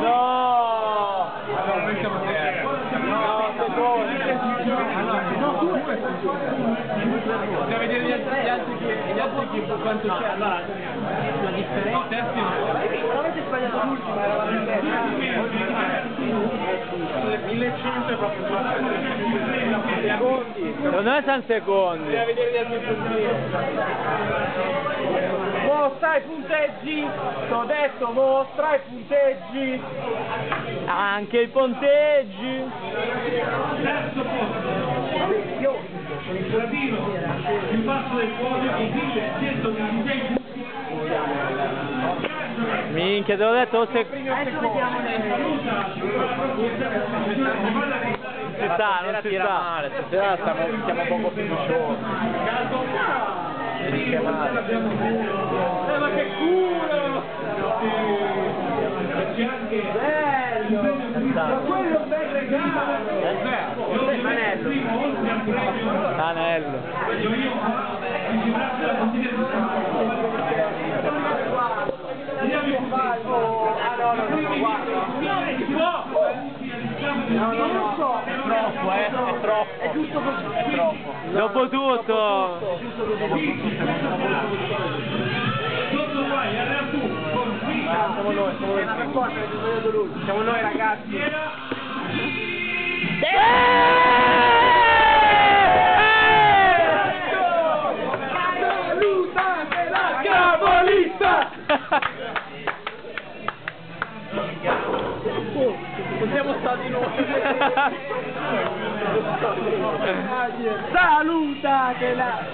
No! Bisogna vedere gli altri, gli altri che, gli altri che quanto c'è. Allora, la differenza è Veramente sbagliato l'ultimo, eravamo in testa. 1100 è proprio Secondi. Secondo me sono secondi. Bisogna vedere gli altri punti. Mostra i punteggi, t'ho detto mostra i punteggi. Anche i ponteggi. Terzo posto. Gravino, più basso del podio con 1126 punti. Minchia, te l'ho detto, se... Si sta, non si sta. male, stasera stiamo, siamo poco. Dice male. Eh ma che culo! C'è anche Bello! Ma quello è un bel regalo! Ah no, no, no, no, guarda. No, no, no, È troppo, eh, è troppo. È giusto così. È troppo. Dopo tutto. È giusto così. Sotto vai, allora tu, con Ah, siamo noi, siamo noi. Siamo noi ragazzi. Salutate siamo stati noi. saluta che Salutatela!